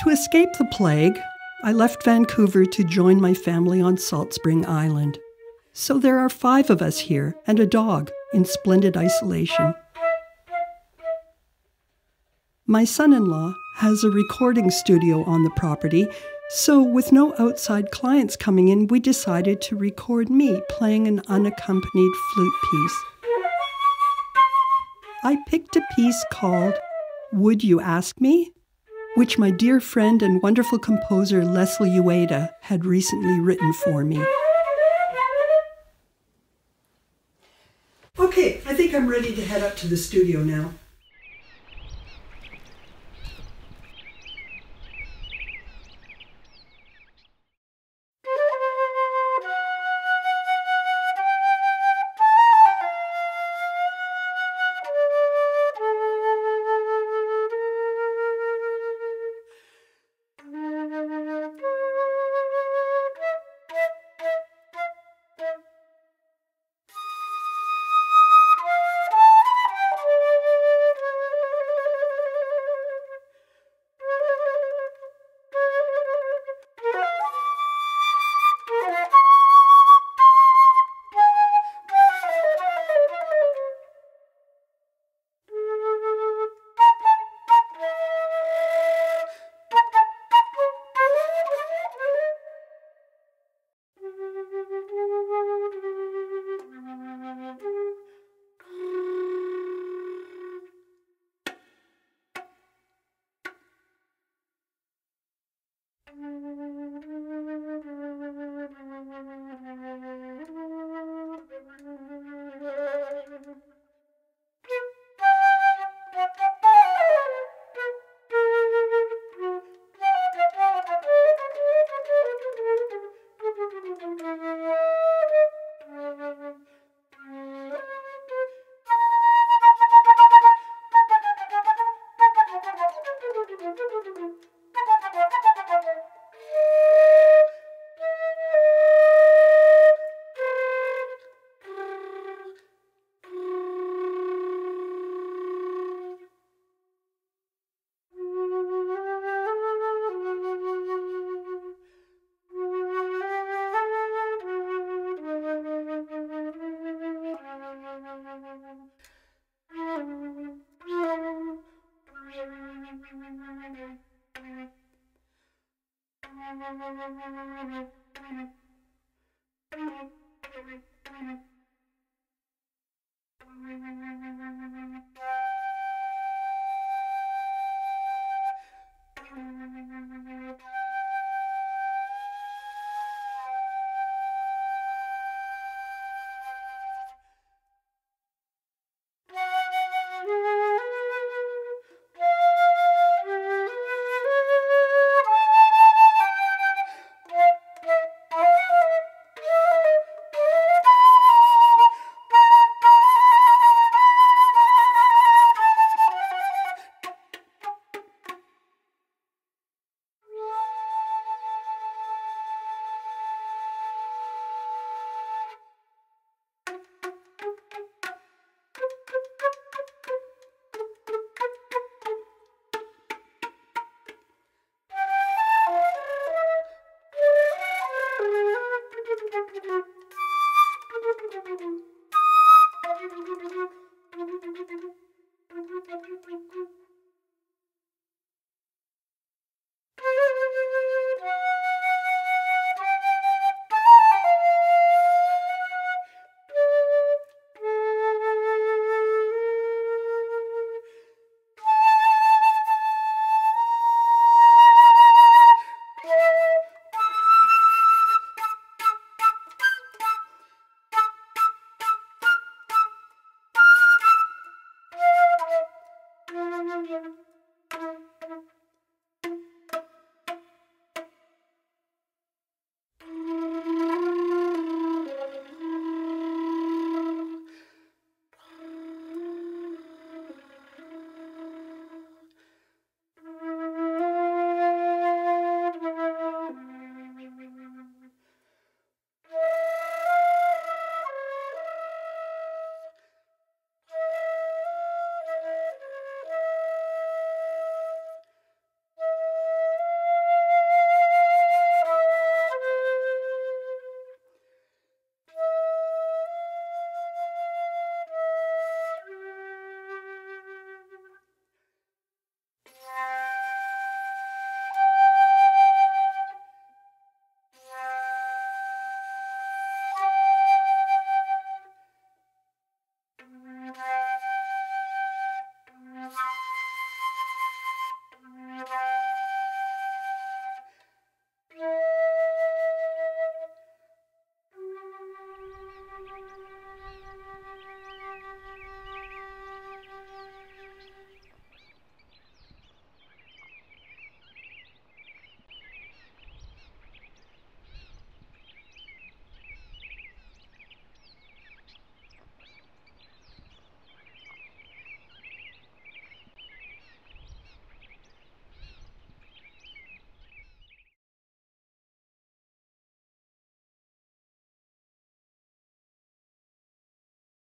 To escape the plague, I left Vancouver to join my family on Salt Spring Island. So there are five of us here and a dog in splendid isolation. My son in law has a recording studio on the property, so with no outside clients coming in, we decided to record me playing an unaccompanied flute piece. I picked a piece called Would You Ask Me? Which my dear friend and wonderful composer Leslie Uyeda had recently written for me. Okay, I think I'm ready to head up to the studio now. Thank you.